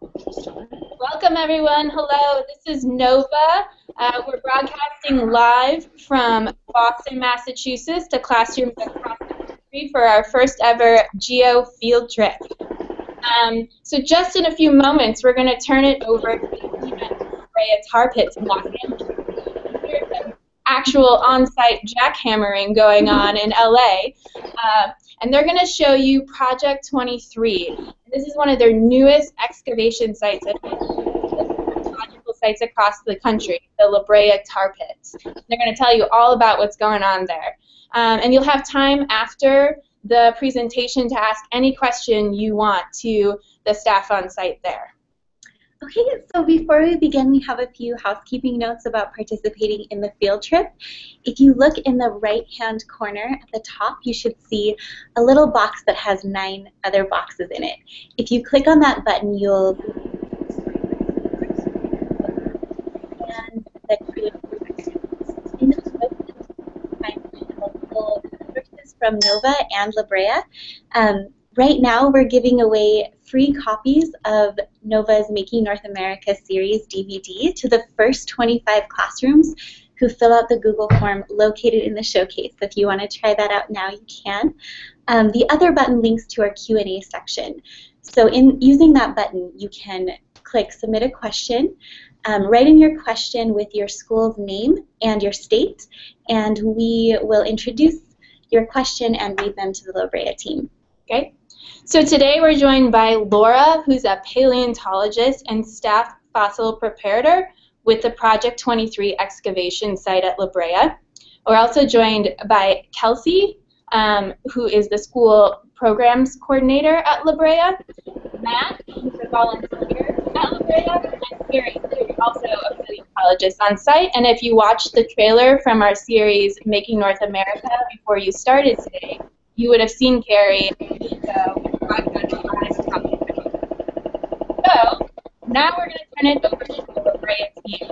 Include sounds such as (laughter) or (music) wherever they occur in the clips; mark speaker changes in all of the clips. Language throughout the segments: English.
Speaker 1: Welcome, everyone. Hello, this is Nova. Uh, we're broadcasting live from Boston, Massachusetts to classrooms across the country for our first ever GEO field trip. Um, so just in a few moments, we're going to turn it over to the event Brea Tar Pits in Los. Actual on-site jackhammering going on in LA. Uh, and they're going to show you Project 23. This is one of their newest excavation sites sites across the country, the La Brea Tar Pits. They're going to tell you all about what's going on there. Um, and you'll have time after the presentation to ask any question you want to the staff on site there.
Speaker 2: Okay, so before we begin, we have a few housekeeping notes about participating in the field trip. If you look in the right-hand corner at the top, you should see a little box that has nine other boxes in it. If you click on that button, you'll and the the from Nova and La Brea. Um, Right now, we're giving away free copies of NOVA's Making North America series DVD to the first 25 classrooms who fill out the Google form located in the showcase. If you want to try that out now, you can. Um, the other button links to our Q&A section. So in using that button, you can click Submit a Question, um, write in your question with your school's name and your state, and we will introduce your question and read them to the La Brea team.
Speaker 1: Okay. So today we're joined by Laura, who's a paleontologist and staff fossil preparator with the Project 23 excavation site at La Brea. We're also joined by Kelsey, um, who is the school programs coordinator at La Brea, Matt, who's a volunteer at La Brea, and Gary, who's also a paleontologist on site. And if you watched the trailer from our series Making North America before you started today, you would have seen Carrie So now we're going to turn it over to the Brea team.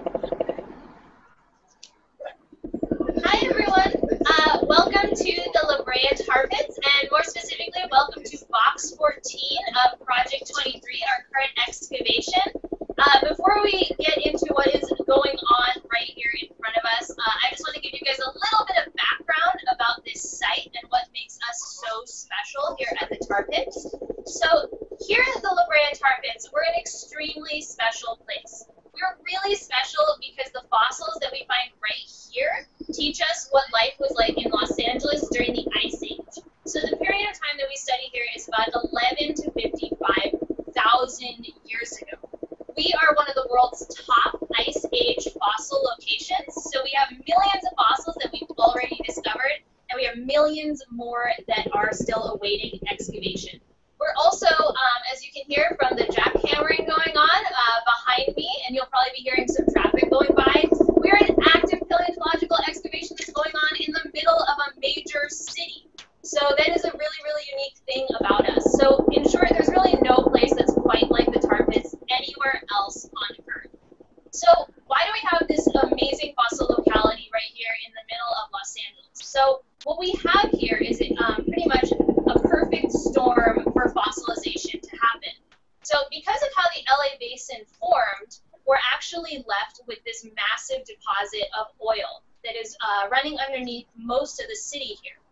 Speaker 3: Hi everyone, uh, welcome to the La Brea Tar and more specifically, welcome to Box 14 of Project 23, our current excavation. Uh, before we get into what is going on right here in front of us, uh, I just want to give you guys a little bit of background about this site and what makes us so special here at the Tar Pits. So here at the La Brea Tar Pits, we're an extremely special place. We're really special because the fossils that we find right here teach us what life was like in Los Angeles during the Ice Age. So the period of time that we study here is about 11 to 55,000 years ago. We are one of the world's top Ice Age fossil locations, so we have millions of fossils that we've already discovered, and we have millions more that are still awaiting excavation. We're also, um, as you can hear from the jackhammering going on uh, behind me, and you'll probably be hearing some traffic going by, we're an active paleontological excavation that's going on in the middle of a major city. So that is a really, really unique thing about us. So in short, there's really no place that's quite like the tar pits anywhere else on Earth. So why do we have this amazing fossil locality right here in the middle of Los Angeles? So what we have here is um, pretty much a perfect storm for fossilization to happen. So because of how the LA Basin formed, we're actually left with this massive deposit of oil that is uh, running underneath most of the city here.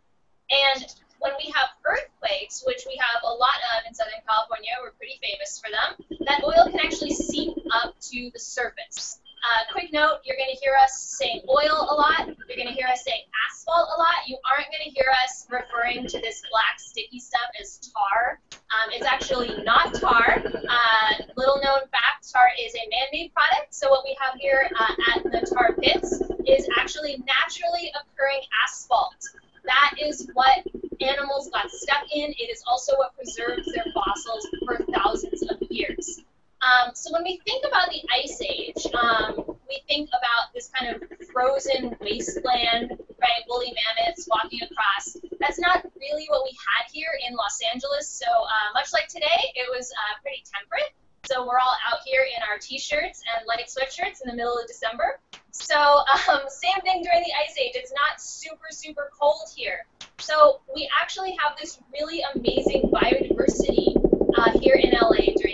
Speaker 3: And when we have earthquakes, which we have a lot of in Southern California, we're pretty famous for them, that oil can actually seep up to the surface. Uh, quick note, you're going to hear us saying oil a lot. You're going to hear us saying asphalt a lot. You aren't going to hear us referring to this black sticky stuff as tar. Um, it's actually not tar. Uh, little known fact, tar is a man-made product. So what we have here uh, at the tar pits is actually naturally occurring asphalt. That is what animals got stuck in. It is also what preserves their fossils for thousands of years. Um, so when we think about the Ice Age, um, we think about this kind of frozen wasteland, right, woolly mammoths walking across. That's not really what we had here in Los Angeles. So uh, much like today, it was uh, pretty temperate. So we're all out here in our t-shirts and light sweatshirts in the middle of December. So um, (laughs) same thing during the Ice Age. It's not super, super cold here. So we actually have this really amazing biodiversity uh, here in LA And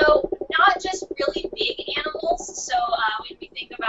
Speaker 3: so not just really big animals. So uh, when we think of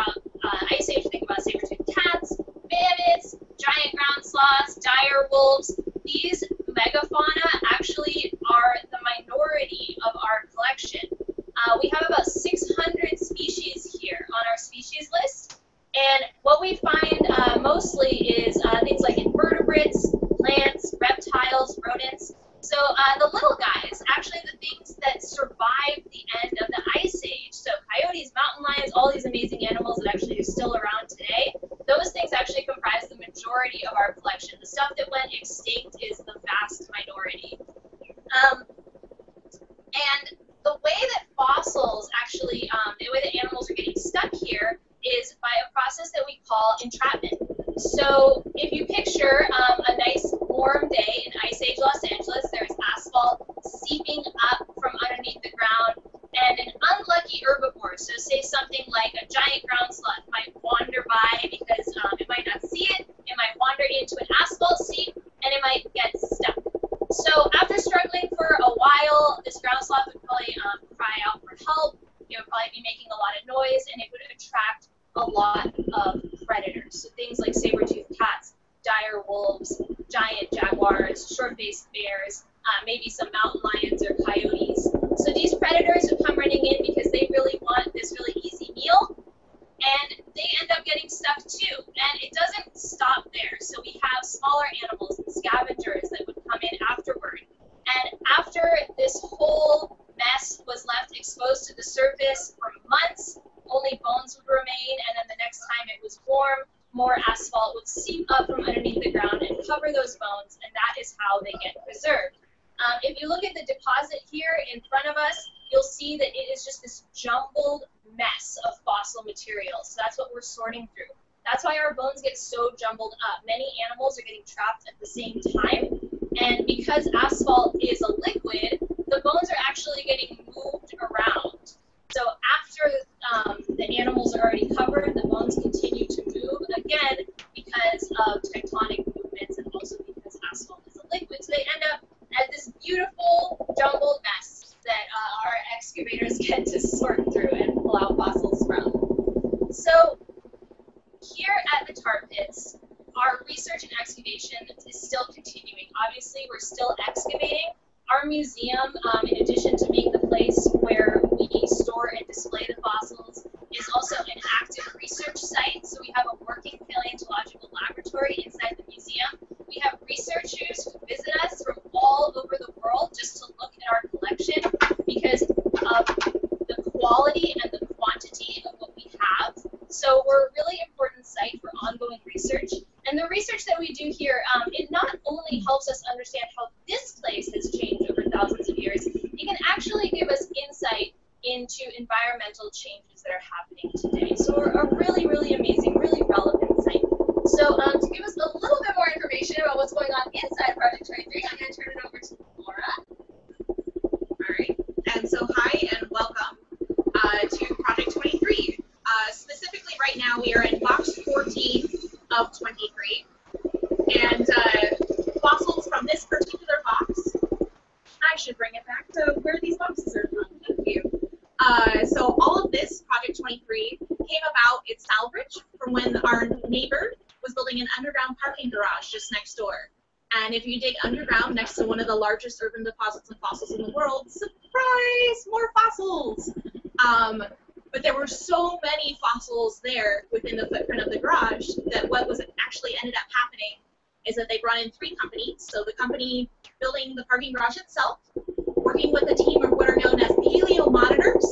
Speaker 3: Bones get so jumbled up. Many animals are getting trapped at the same time, and because asphalt is a liquid, the bones are actually getting moved around. So after um, the animals are already covered, the bones continue to move again because of tectonic movements and also because asphalt is a liquid. So they end up at this beautiful jumbled mess that uh, our excavators (laughs) get to sort through and pull out fossils from. So here at the tar pits, our research and excavation is still continuing. Obviously, we're still excavating. Our museum, um, in addition to being the place where we store and display the fossils, is also an active research site. So we have a working paleontological laboratory inside the museum. We have researchers who visit us from all over the world just to look at our collection because of the quality and the quantity of what we have. So we're a really important site for ongoing research. And the research that we do here, um, it not only helps us understand how this place has changed over thousands of years, it can actually give us insight into environmental changes that are happening today. So we're a really, really amazing, really relevant site. So um, to give us a little bit more information about what's going on inside Project 23, I'm going to turn it over to Laura.
Speaker 4: All right. And so, hi and welcome uh, to Project 23. Uh, specifically, right now we are in box 14 of 23, and uh, fossils from this particular box. I should bring it back to where these boxes are from. Thank you. Uh, so all of this Project 23 came about. It's salvage from when our neighbor was building an underground parking garage just next door. And if you dig underground next to one of the largest urban deposits of fossils in the world, surprise, more fossils. Um, but there were so many fossils there within the footprint of the garage that what was actually ended up happening is that they brought in three companies. So the company building the parking garage itself, working with a team of what are known as paleo monitors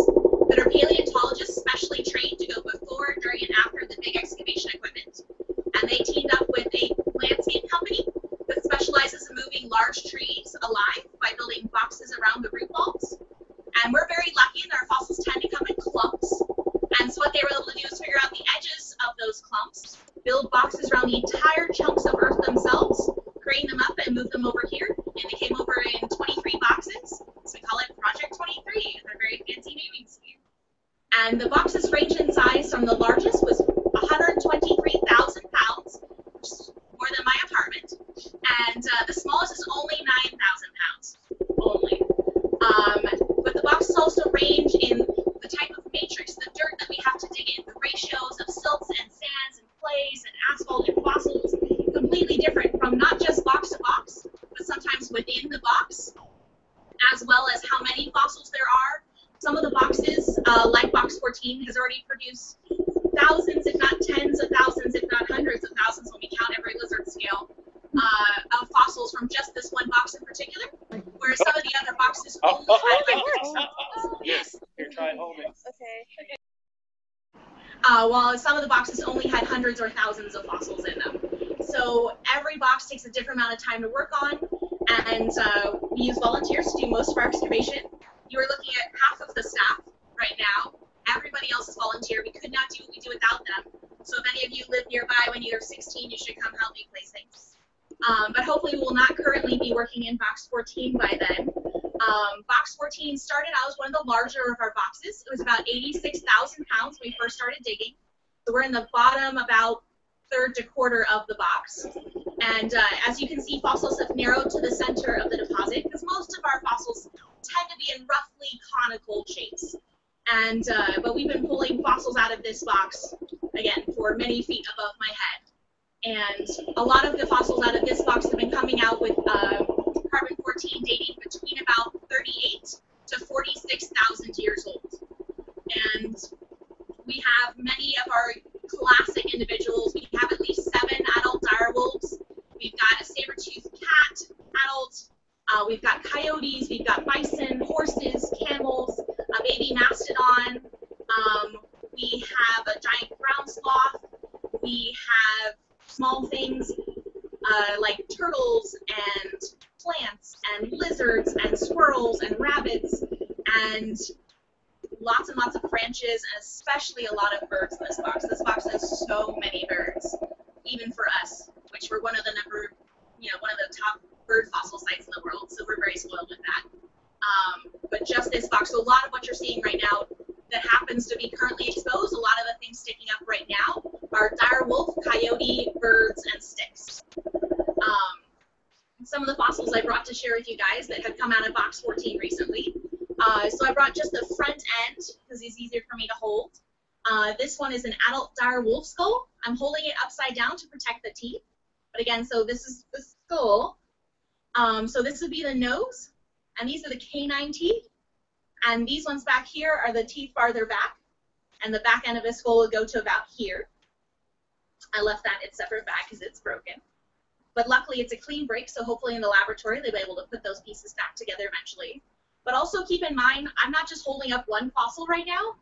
Speaker 4: that are paleontologists specially trained to go before, during, and after the big excavation equipment. And they teamed up with a landscape company that specializes in moving large trees alive by building boxes around the root balls. And we're very lucky that our fossils tend to come in clumps. And so what they were able to do is figure out the edges of those clumps, build boxes around the entire chunks of Earth themselves, crane them up and move them over here. And they came over in 23 boxes. So we call it Project 23. They're very fancy naming scheme. And the boxes range in size from the largest was 123,000 pounds, which is more than my apartment. And uh, the smallest is only 9,000 pounds. Only. Um, but the boxes also range in the type of matrix, the dirt that we have to dig in, the ratios of silts and sands and clays and asphalt and fossils, completely different from not just box to box, but sometimes within the box, as well as how many fossils there are. Some of the boxes, uh, like box 14, has already produced thousands, if not tens of thousands, if not hundreds of thousands when we count every lizard scale, uh, of fossils from just this one box in particular, whereas some of the other boxes only had hundreds. Yes.
Speaker 5: Here, try and hold it.
Speaker 2: Okay.
Speaker 4: uh, while some of the boxes only had hundreds or thousands of fossils in them. So every box takes a different amount of time to work on, and uh, we use volunteers to do most of our excavation. you are looking at half of the staff right now. Everybody else is volunteer. We could not do what we do without them. So if any of you live nearby when you're 16, you should come help me place things. Um, but hopefully we will not currently be working in box 14 by then. Um, box 14 started out as one of the larger of our boxes. It was about 86,000 pounds when we first started digging. So we're in the bottom about third to quarter of the box. And uh, as you can see, fossils have narrowed to the center of the deposit because most of our fossils tend to be in roughly conical shapes. And uh, but we've been pulling fossils out of this box again for many feet above my head. And a lot of the fossils out of this box have been coming out with uh, carbon 14 dating between about 38 to 46,000 years old. And we have many of our classic individuals. We have at least seven adult dire wolves. We've got a saber-toothed cat adult. Uh, we've got coyotes. We've got bison, horses, camels, a baby mastodon. Um, we have a giant ground sloth. We have small things uh, like turtles and plants and lizards and squirrels and rabbits and lots and lots of branches and especially a lot of birds in this box. This box has so many birds, even for us, which we're one of the number, you know, one of the top bird fossil sites in the world, so we're very spoiled with that. Um, but just this box, so a lot of what you're seeing right now that happens to be currently exposed, a lot of the things sticking up right now are dire wolf, coyote, birds, and sticks. Um, some of the fossils I brought to share with you guys that have come out of box 14 recently. Uh, so I brought just the front end because it's easier for me to hold. Uh, this one is an adult dire wolf skull. I'm holding it upside down to protect the teeth. But again, so this is the skull. Um, so this would be the nose, and these are the canine teeth. And these ones back here are the teeth farther back, and the back end of the skull would go to about here. I left that in separate bag because it's broken. But luckily it's a clean break, so hopefully in the laboratory they'll be able to put those pieces back together eventually. But also keep in mind, I'm not just holding up one fossil right now.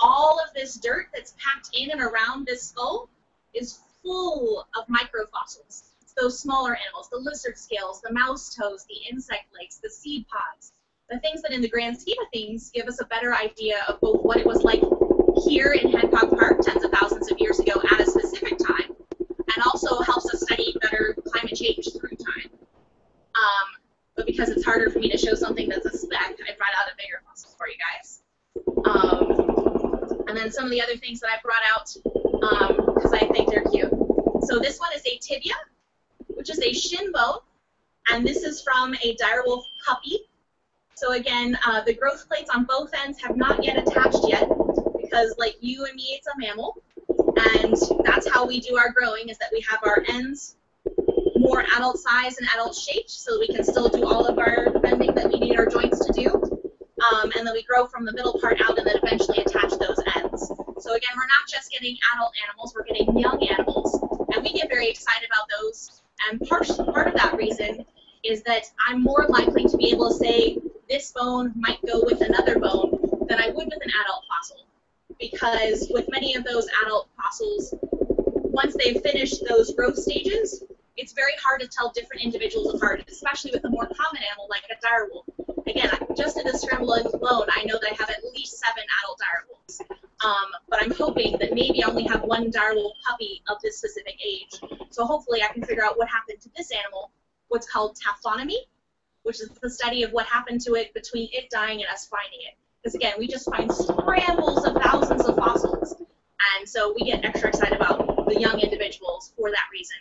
Speaker 4: All of this dirt that's packed in and around this skull is full of microfossils. It's those smaller animals, the lizard scales, the mouse toes, the insect legs, the seed pods, the things that in the grand scheme of things give us a better idea of both what it was like here in Hancock Park tens of thousands of years ago at a specific time, and also helps us study better climate change through time. Um, but because it's harder for me to show something that's a speck, I brought out a bigger fossil for you guys. Um, and then some of the other things that I brought out because um, I think they're cute. So this one is a tibia, which is a shin bone, and this is from a direwolf puppy. So again, uh, the growth plates on both ends have not yet attached yet, because like you and me, it's a mammal, and that's how we do our growing, is that we have our ends more adult size and adult shaped so we can still do all of our bending that we need our joints to do. Um, and then we grow from the middle part out and then eventually attach those ends. So again, we're not just getting adult animals, we're getting young animals. And we get very excited about those. And part, part of that reason is that I'm more likely to be able to say this bone might go with another bone than I would with an adult fossil. Because with many of those adult fossils, once they've finished those growth stages, it's very hard to tell different individuals apart, especially with a more common animal like a direwolf. Again, just in the scramble alone, I know that I have at least seven adult direwolves. Um, but I'm hoping that maybe I only have one direwolf puppy of this specific age. So hopefully I can figure out what happened to this animal, what's called taphonomy, which is the study of what happened to it between it dying and us finding it. Because again, we just find scrambles of thousands of fossils. And so we get extra excited about the young individuals for that reason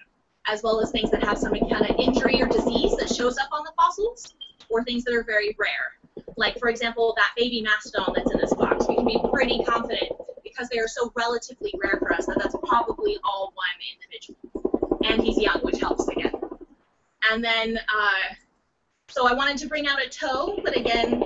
Speaker 4: as well as things that have some kind of injury or disease that shows up on the fossils, or things that are very rare. Like, for example, that baby mastodon that's in this box. We can be pretty confident, because they are so relatively rare for us, that that's probably all one individual. And he's young, which helps again. And then, uh, so I wanted to bring out a toe, but again,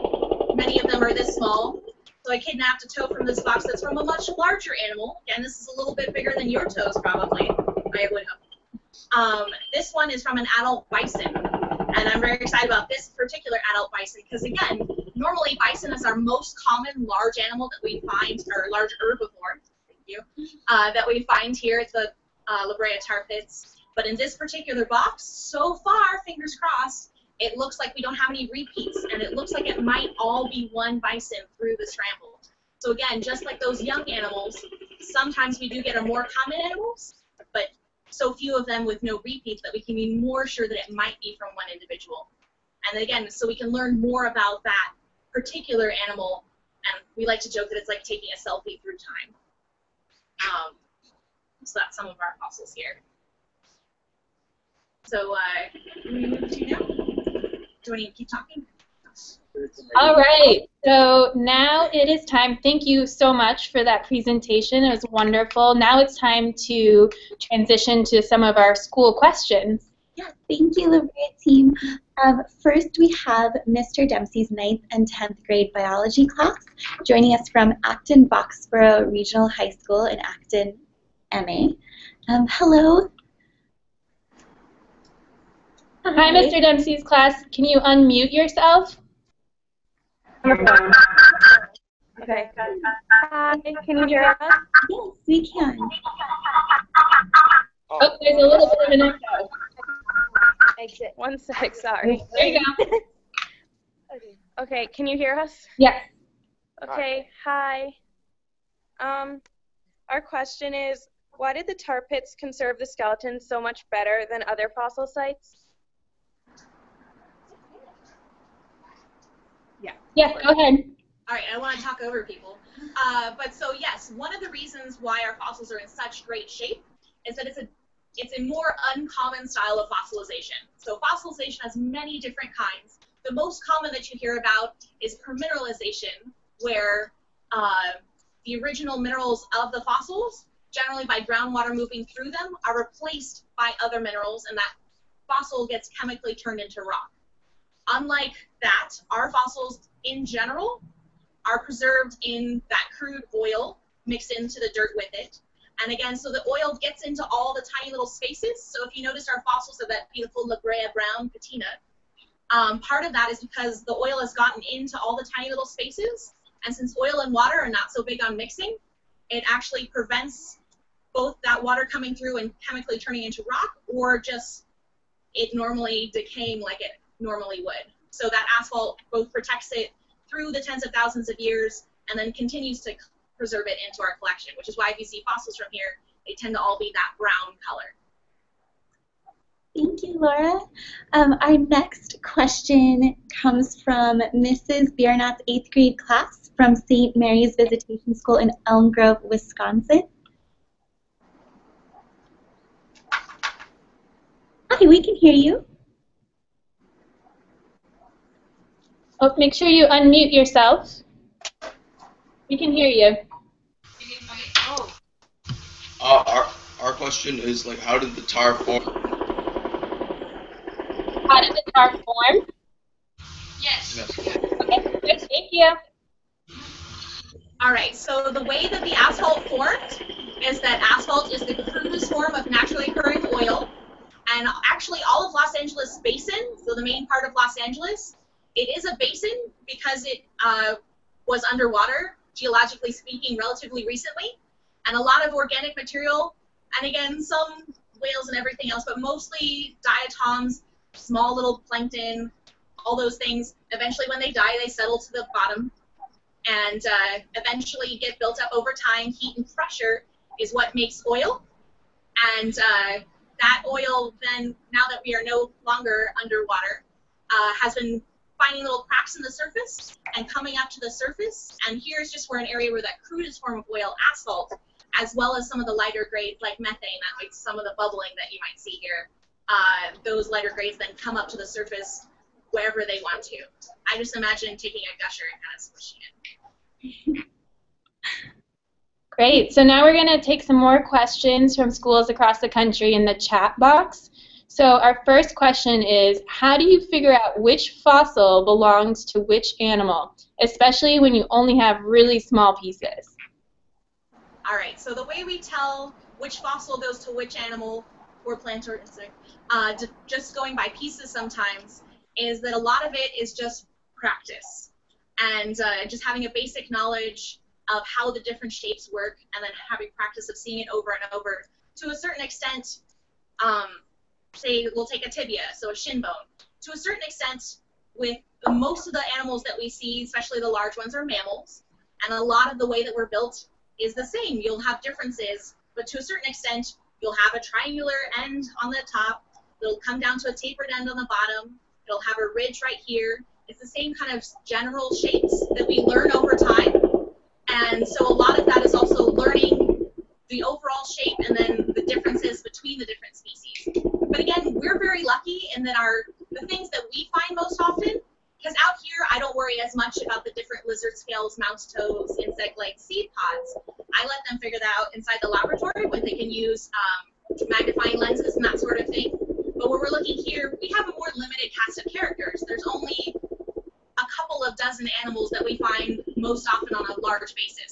Speaker 4: many of them are this small. So I kidnapped a toe from this box that's from a much larger animal. Again, this is a little bit bigger than your toes, probably, I would hope. Um, this one is from an adult bison, and I'm very excited about this particular adult bison because, again, normally bison is our most common large animal that we find, or large herbivore, thank you, uh, that we find here at the uh, La Brea tar pits. But in this particular box, so far, fingers crossed, it looks like we don't have any repeats, and it looks like it might all be one bison through the scramble. So again, just like those young animals, sometimes we do get a more common animals, but so few of them with no repeats that we can be more sure that it might be from one individual. And again, so we can learn more about that particular animal, and we like to joke that it's like taking a selfie through time. Um, so that's some of our fossils here. So, uh, what do you know? Do I need to keep talking?
Speaker 1: All right, so now it is time. Thank you so much for that presentation. It was wonderful. Now it's time to transition to some of our school questions.
Speaker 2: Yeah, thank you, La Brea team. Um, first, we have Mr. Dempsey's 9th and 10th grade biology class joining us from Acton Boxborough Regional High School in Acton, MA. Um, hello.
Speaker 1: Hi, Mr. Dempsey's class. Can you unmute yourself?
Speaker 5: Okay. Hi, can you hear us?
Speaker 2: Yes, we can.
Speaker 1: Oh, there's a little bit of an echo.
Speaker 5: Exit. One sec, sorry.
Speaker 1: There you go. (laughs)
Speaker 5: Okay, can you hear us?
Speaker 1: Yes.
Speaker 5: Okay, hi. Um, our question is, why did the tar pits conserve the skeletons so much better than other fossil sites?
Speaker 1: Yes, go ahead.
Speaker 4: All right, I want to talk over people. Uh, but so yes, one of the reasons why our fossils are in such great shape is that it's a it's a more uncommon style of fossilization. So fossilization has many different kinds. The most common that you hear about is permineralization, where uh, the original minerals of the fossils, generally by groundwater moving through them, are replaced by other minerals, and that fossil gets chemically turned into rock. Unlike that, our fossils in general are preserved in that crude oil mixed into the dirt with it. And again, so the oil gets into all the tiny little spaces. So if you notice our fossils of that beautiful La Brea brown patina, um, part of that is because the oil has gotten into all the tiny little spaces. And since oil and water are not so big on mixing, it actually prevents both that water coming through and chemically turning into rock or just it normally decaying like it normally would. So that asphalt both protects it through the tens of thousands of years and then continues to preserve it into our collection, which is why if you see fossils from here, they tend to all be that brown color.
Speaker 2: Thank you, Laura. Um, our next question comes from Mrs. Biernat's eighth grade class from St. Mary's Visitation School in Elm Grove, Wisconsin. Hi, we can hear you.
Speaker 1: Oh, make sure you unmute yourself. We can hear you.
Speaker 6: Uh, our, our question is like, how did the tar form?
Speaker 1: How did the tar form?
Speaker 4: Yes.
Speaker 1: Okay, good, thank you.
Speaker 4: All right, so the way that the asphalt formed is that asphalt is the crudest form of naturally occurring oil. And actually, all of Los Angeles Basin, so the main part of Los Angeles, it is a basin because it uh, was underwater, geologically speaking, relatively recently. And a lot of organic material, and again, some whales and everything else, but mostly diatoms, small little plankton, all those things. Eventually, when they die, they settle to the bottom and uh, eventually get built up over time. Heat and pressure is what makes oil. And uh, that oil then, now that we are no longer underwater, uh, has been finding little cracks in the surface and coming up to the surface. And here's just where an area where that crudest form of oil, asphalt, as well as some of the lighter grades like methane, that makes some of the bubbling that you might see here. Uh, those lighter grades then come up to the surface wherever they want to. I just imagine taking a gusher and kind of squishing it.
Speaker 1: Great. So now we're going to take some more questions from schools across the country in the chat box. So our first question is, how do you figure out which fossil belongs to which animal, especially when you only have really small pieces?
Speaker 4: All right, so the way we tell which fossil goes to which animal or plant or insect, uh, just going by pieces sometimes, is that a lot of it is just practice and uh, just having a basic knowledge of how the different shapes work and then having practice of seeing it over and over. To a certain extent, um, say we'll take a tibia, so a shin bone. to a certain extent, with most of the animals that we see, especially the large ones, are mammals, and a lot of the way that we're built is the same. You'll have differences, but to a certain extent, you'll have a triangular end on the top. It'll come down to a tapered end on the bottom. It'll have a ridge right here. It's the same kind of general shapes that we learn over time. And so a lot of that is also the overall shape and then the differences between the different species. But again, we're very lucky in that our the things that we find most often, because out here I don't worry as much about the different lizard scales, mouse toes, insect-like seed pods. I let them figure that out inside the laboratory when they can use um, magnifying lenses and that sort of thing. But when we're looking here, we have a more limited cast of characters. There's only a couple of dozen animals that we find most often on a large basis.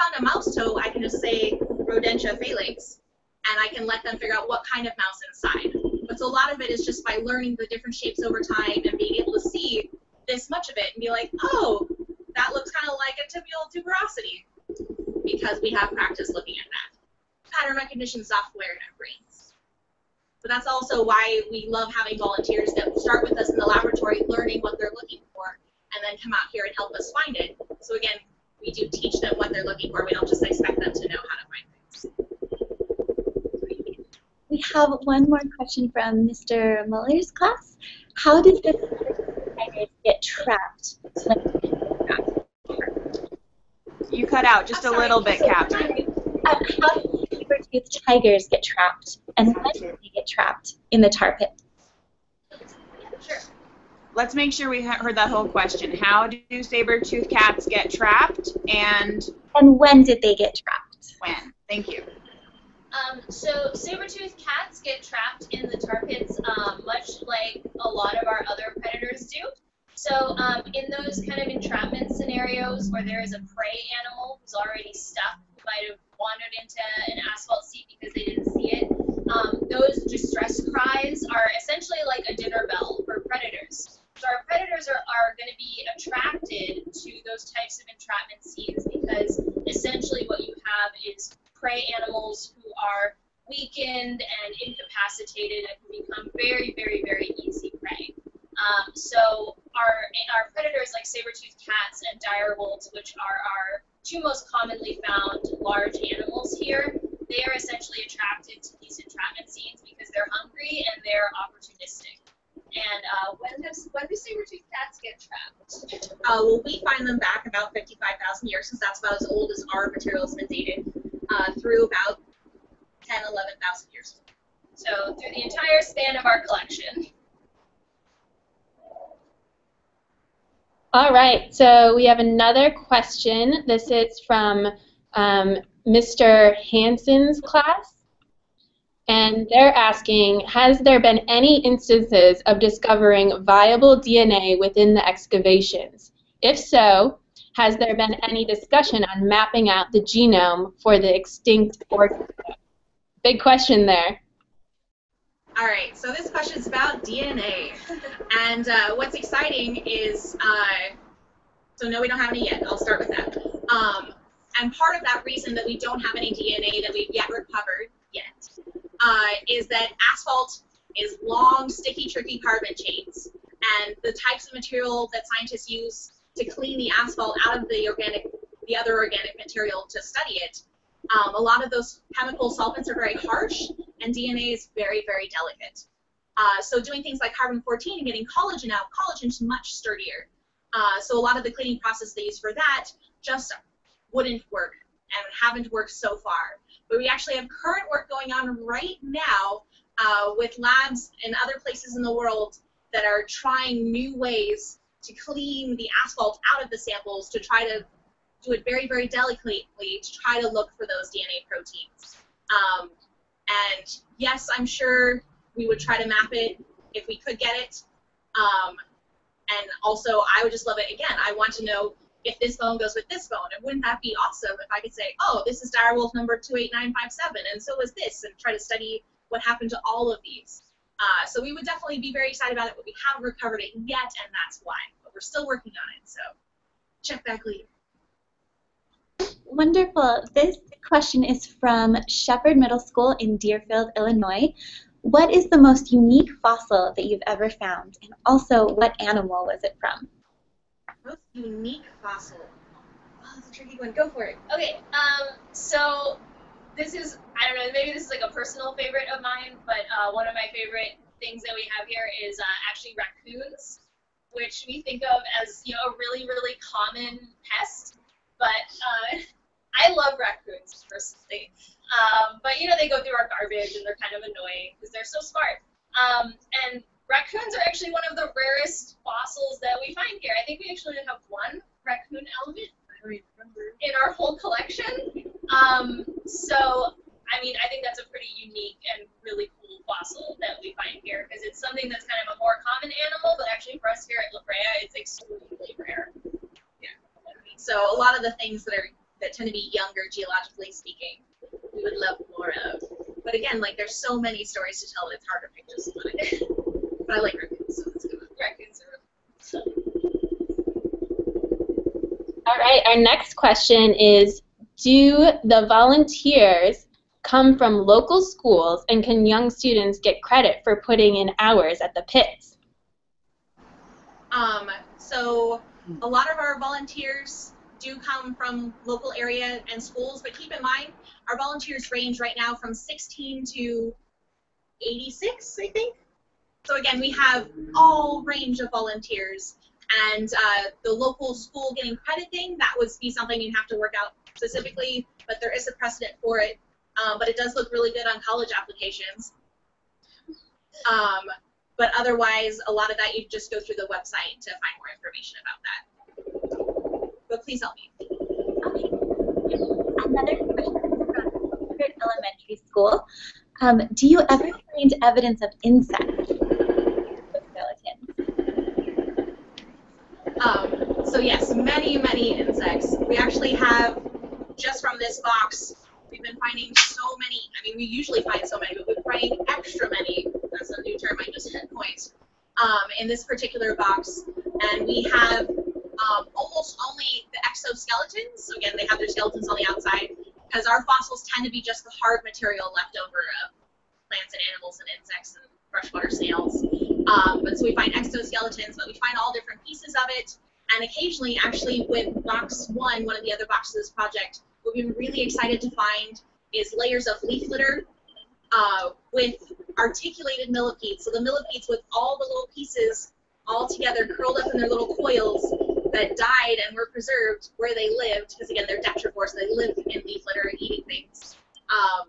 Speaker 4: Found a mouse toe, I can just say Rodentia phalanx, and I can let them figure out what kind of mouse inside. But so a lot of it is just by learning the different shapes over time and being able to see this much of it and be like, oh, that looks kind of like a tibial tuberosity, because we have practice looking at that. Pattern recognition software in our brains. But that's also why we love having volunteers that start with us in the laboratory learning what they're looking for and then come out here and help us find it. So again, we do teach them what they're looking for. We don't just expect them to know how to find things.
Speaker 2: We have one more question from Mr. Muller's class. How did the tigers get trapped?
Speaker 7: You cut out just a little bit, Captain.
Speaker 2: Uh, how did saber-toothed tigers get trapped, and when did they get trapped in the tar pit?
Speaker 4: Sure.
Speaker 7: Let's make sure we heard that whole question. How do saber-toothed cats get trapped, and
Speaker 2: And when did they get trapped?
Speaker 7: when? Thank you.
Speaker 3: Um, so saber-toothed cats get trapped in the tar pits, um, much like a lot of our other predators do. So um, in those kind of entrapment scenarios where there is a prey animal who's already stuck, who might have wandered into an asphalt seat because they didn't see it, um, those distress cries are essentially like a dinner bell for predators. So our predators are, are going to be attracted to those types of entrapment scenes because essentially what you have is prey animals who are weakened and incapacitated and can become very, very, very easy prey. Um, so our, our predators like saber-toothed cats and dire wolves, which are our two most commonly found large animals here, they are essentially attracted to these entrapment scenes because they're hungry and they're opportunistic. And uh, when, does, when do saber-toothed cats get trapped?
Speaker 4: Uh, well, we find them back about 55,000 years, since that's about as old as our material has been dated, uh, through about 10, 11,000 years.
Speaker 3: So through the entire span of our collection.
Speaker 1: All right, so we have another question. This is from um, Mr. Hansen's class. And they're asking, has there been any instances of discovering viable DNA within the excavations? If so, has there been any discussion on mapping out the genome for the extinct organism? Big question there.
Speaker 4: All right, so this question is about DNA. (laughs) And uh, what's exciting is, uh, so no, we don't have any yet. I'll start with that. Um, and part of that reason that we don't have any DNA that we've yet recovered yet uh, is that asphalt is long, sticky, tricky carbon chains. And the types of material that scientists use to clean the asphalt out of the organic, the other organic material to study it, um, a lot of those chemical solvents are very harsh, and DNA is very, very delicate. Uh, so doing things like carbon-14 and getting collagen out, collagen is much sturdier. Uh, so a lot of the cleaning process they use for that just wouldn't work and haven't worked so far. But we actually have current work going on right now uh, with labs in other places in the world that are trying new ways to clean the asphalt out of the samples to try to do it very, very delicately to try to look for those DNA proteins. Um, and yes, I'm sure we would try to map it if we could get it. Um, and also, I would just love it again. I want to know if this bone goes with this bone. And wouldn't that be awesome if I could say, oh, this is direwolf number 28957, and so is this, and try to study what happened to all of these. Uh, so we would definitely be very excited about it, but we haven't recovered it yet, and that's why. But we're still working on it, so check back later.
Speaker 2: Wonderful. This question is from Shepard Middle School in Deerfield, Illinois. what is the most unique fossil that you've ever found? And also, what animal was it from?
Speaker 4: Most unique fossil. Oh, that's a tricky one. Go for it.
Speaker 3: Okay, um, so this is, I don't know, maybe this is like a personal favorite of mine, but uh, one of my favorite things that we have here is uh, actually raccoons, which we think of as, you know, a really, really common pest. But uh, (laughs) I love raccoons, personally. Um, but, you know, they go through our garbage and they're kind of annoying because they're so smart. Um, and raccoons are actually one of the rarest fossils that we find here. I think we actually have one raccoon element in our whole collection. Um, so, I mean, I think that's a pretty unique and really cool fossil that we find here because it's something that's kind of a more common animal, but actually for us here at La Brea, it's extremely rare. Yeah.
Speaker 4: So a lot of the things that are that tend to be younger geologically speaking, we would love more of. But again, like there's so many stories to tell that it's hard to pick just one. (laughs) but I like raccoons, so let's go with
Speaker 3: Raccoons are
Speaker 1: All right, our next question is Do the volunteers come from local schools and can young students get credit for putting in hours at the pits?
Speaker 4: Um, so a lot of our volunteers do come from local area and schools, but keep in mind our volunteers range right now from 16 to 86, I think. So again, we have all range of volunteers, and uh, the local school getting credit thing that would be something you'd have to work out specifically, but there is a precedent for it. Um, but it does look really good on college applications. Um, but otherwise, a lot of that you just go through the website to find more information about that. But please help me. Okay.
Speaker 2: Another question from Elementary School. Um, do you ever find evidence of insects? with skeletons?
Speaker 4: Um, so yes, many, many insects. We actually have, just from this box, we've been finding so many. I mean, we usually find so many, but we've been finding extra many. That's a new term I just coined. Um, in this particular box, and we have um, almost only the exoskeletons. So again, they have their skeletons on the outside, because our fossils tend to be just the hard material left over of plants and animals and insects and freshwater snails. Um, but so we find exoskeletons, but we find all different pieces of it. And occasionally, actually, with box one, one of the other boxes of this project, what we've been really excited to find is layers of leaf litter uh, with articulated millipedes. So the millipedes with all the little pieces all together curled up in their little coils that died and were preserved where they lived, because again, they're detrivores, they live in leaf litter and eating things. Um,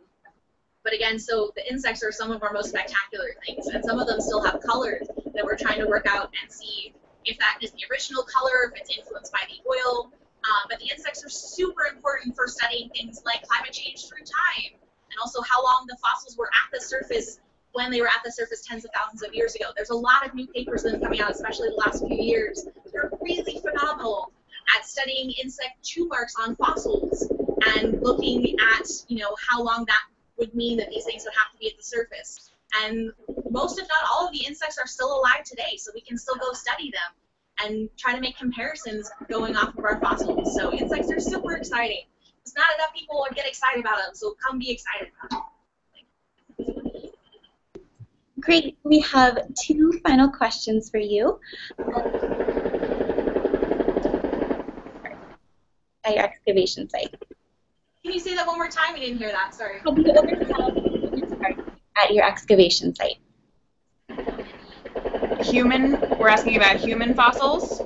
Speaker 4: but again, so the insects are some of our most spectacular things, and some of them still have colors that we're trying to work out and see if that is the original color, if it's influenced by the oil. Um, but the insects are super important for studying things like climate change through time, and also how long the fossils were at the surface when they were at the surface tens of thousands of years ago. There's a lot of new papers that been coming out, especially the last few years. They're really phenomenal at studying insect chew marks on fossils and looking at, you know, how long that would mean that these things would have to be at the surface. And most, if not all, of the insects are still alive today, so we can still go study them and try to make comparisons going off of our fossils. So insects are super exciting. There's not enough people get excited about them, so come be excited about them.
Speaker 2: Great. We have two final questions for you. At your excavation site.
Speaker 4: Can you say that one more time? I didn't hear that. Sorry.
Speaker 2: At your excavation site.
Speaker 7: Human, we're asking about human fossils.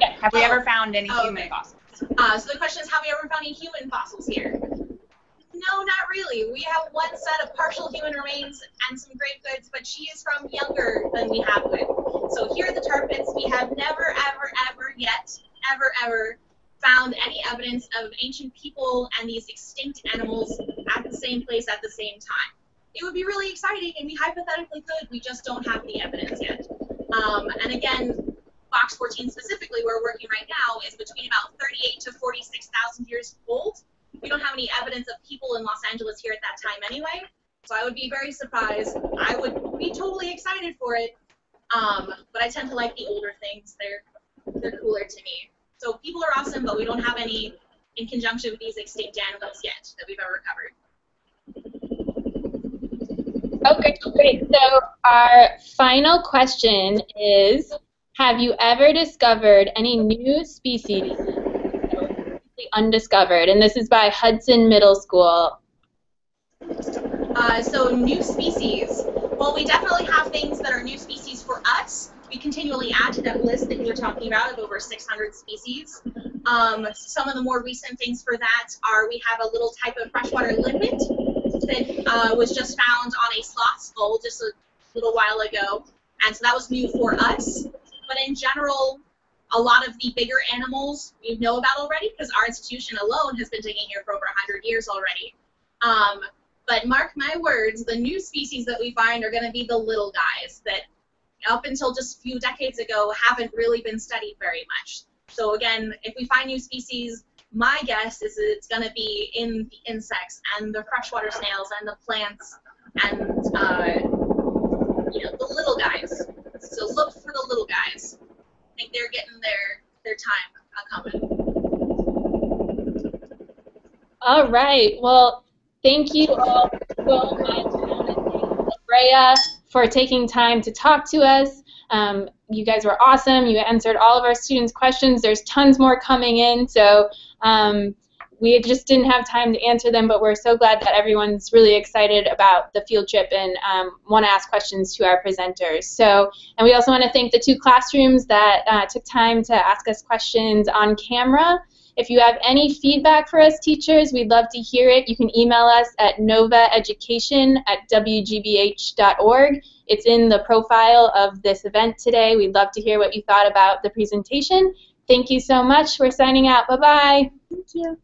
Speaker 1: Yes.
Speaker 7: Have we ever found any
Speaker 4: Oh,
Speaker 7: human
Speaker 4: okay.
Speaker 7: fossils?
Speaker 4: Uh, so the question is, have we ever found any human fossils here? No, not really. We have one set of partial human remains and some grave goods, but she is from younger than we have been. So here at the tar pits, we have never, ever, ever yet, ever, ever found any evidence of ancient people and these extinct animals at the same place at the same time. It would be really exciting, and we hypothetically could. We just don't have the evidence yet. Um, and again, Box 14 specifically, where we're working right now, is between about 38 to 46,000 years old. We don't have any evidence of people in Los Angeles here at that time anyway, so I would be very surprised. I would be totally excited for it, um, but I tend to like the older things. They're they're cooler to me. So people are awesome, but we don't have any in conjunction with these extinct animals yet that we've ever recovered.
Speaker 1: Okay, great. So our final question is, have you ever discovered any new species undiscovered? And this is by Hudson Middle School.
Speaker 4: Uh, so new species. Well, we definitely have things that are new species for us. We continually add to that list that you were talking about of over 600 species. Um, some of the more recent things for that are we have a little type of freshwater limpet that uh, was just found on a sloth skull just a little while ago, and so that was new for us. But in general, a lot of the bigger animals we know about already because our institution alone has been digging here for over 100 years already. Um, but mark my words, the new species that we find are going to be the little guys that up until just a few decades ago haven't really been studied very much. So again, if we find new species, my guess is that it's going to be in the insects and the freshwater snails and the plants and uh, you know the little guys. So look for the little guys. I think they're getting their their time coming.
Speaker 1: All right. Well, thank you all so much, Brea, for taking time to talk to us. Um, you guys were awesome. You answered all of our students' questions. There's tons more coming in, so um, we just didn't have time to answer them, but we're so glad that everyone's really excited about the field trip and um, want to ask questions to our presenters. So, and we also want to thank the two classrooms that uh, took time to ask us questions on camera. If you have any feedback for us teachers, we'd love to hear it. You can email us at novaeducation at wgbh.org. It's in the profile of this event today. We'd love to hear what you thought about the presentation. Thank you so much. We're signing out. Bye-bye.
Speaker 2: Thank you.